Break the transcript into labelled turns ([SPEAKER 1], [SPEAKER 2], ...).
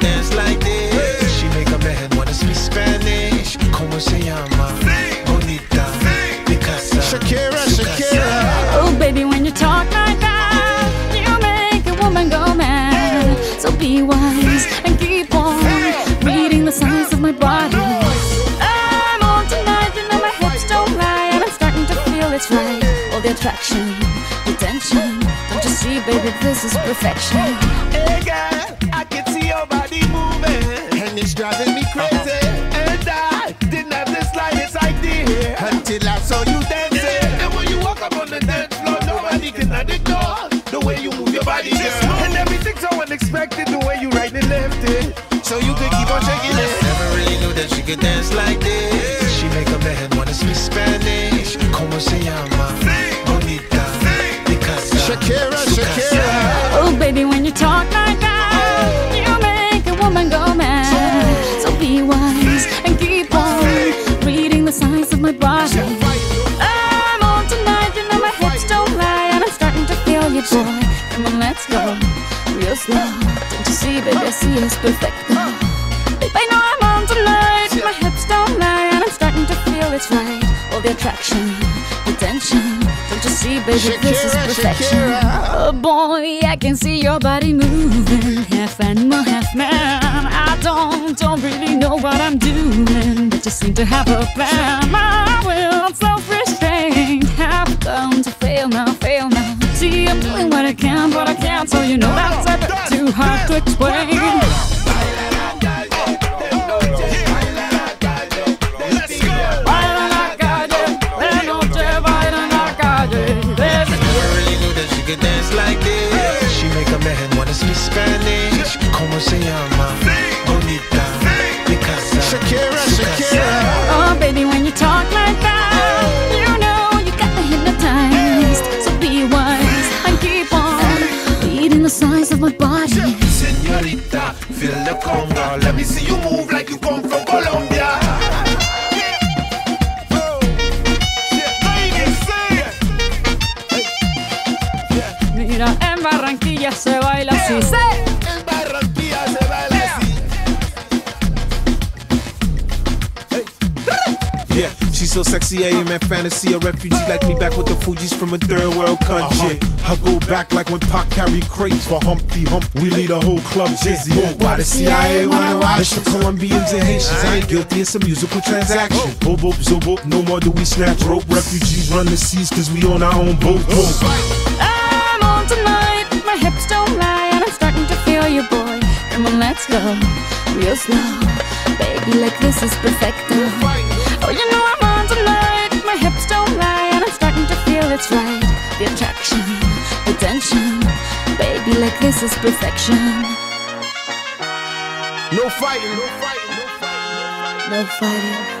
[SPEAKER 1] Dance like this. She make a man wanna speak Spanish. Como se llama? Bonita. Picasa.
[SPEAKER 2] Shakira, Shakira.
[SPEAKER 3] Oh, baby, when you talk like that, you make a woman go mad. So be wise and keep on reading the signs of my body. I'm on tonight, you know my hips don't lie, and I'm starting to feel it's right. All the attraction, the tension. Don't you see, baby, this is perfection.
[SPEAKER 2] Idea until I saw you dancing. And when you walk up on the dance floor, nobody can ignore the way you move your body, girl. And everything's so unexpected, the way you right and left it, so you could keep on shaking it.
[SPEAKER 1] Never really knew that she could dance like this. She make a man wanna speak Spanish. Como se llama? Bonita. Picasa.
[SPEAKER 2] Shakira,
[SPEAKER 1] Su.
[SPEAKER 2] Shakira.
[SPEAKER 3] Oh, baby, when you talk baby, I see it's perfect. Babe, I know I'm on tonight, my hips don't lie, and I'm starting to feel it's right. All the attraction, the tension. Don't you see, baby, this is perfection.
[SPEAKER 2] Shakira.
[SPEAKER 3] Oh boy, I can see your body moving, half animal, half man. I don't, don't really know what I'm doing, but you seem to have a plan. My will, self-restraint, have come to fail now, fail now. See, I'm doing what I can, but I can't, so you know that's a bit too hard to explain.
[SPEAKER 4] Let's go.
[SPEAKER 3] Baila en la calle, de noche baila la calle.
[SPEAKER 1] Never really knew that she could dance like this. She make a man wanna speak Spanish. Como se llama?
[SPEAKER 3] Me
[SPEAKER 4] see you move like you come from Colombia.
[SPEAKER 3] Mira, en Barranquilla se
[SPEAKER 5] she's so sexy, I am at fantasy. A refugee like me back with the Fugees from a third world country. Uh-huh. I go back like when Pac carried crates for Humpty Hump. We lead a whole club dizzy. Why the CIA wanna watch us? The Colombians and Haitians. I ain't guilty, it's a musical transaction. Boop, boop, zo, boop. No more do we snatch rope. Refugees run the seas cause we on our own boat. boat.
[SPEAKER 3] I'm on tonight, my hips don't lie, and I'm starting to feel you, boy. Come on, let's go, real slow. Baby, like this is perfect. Oh, you know I'm starting to feel it's right. The attraction, the tension. Baby, like this is perfection.
[SPEAKER 2] No fighting. No fighting. No fighting.
[SPEAKER 3] No fighting.